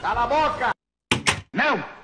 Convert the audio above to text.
Cala a boca! Não!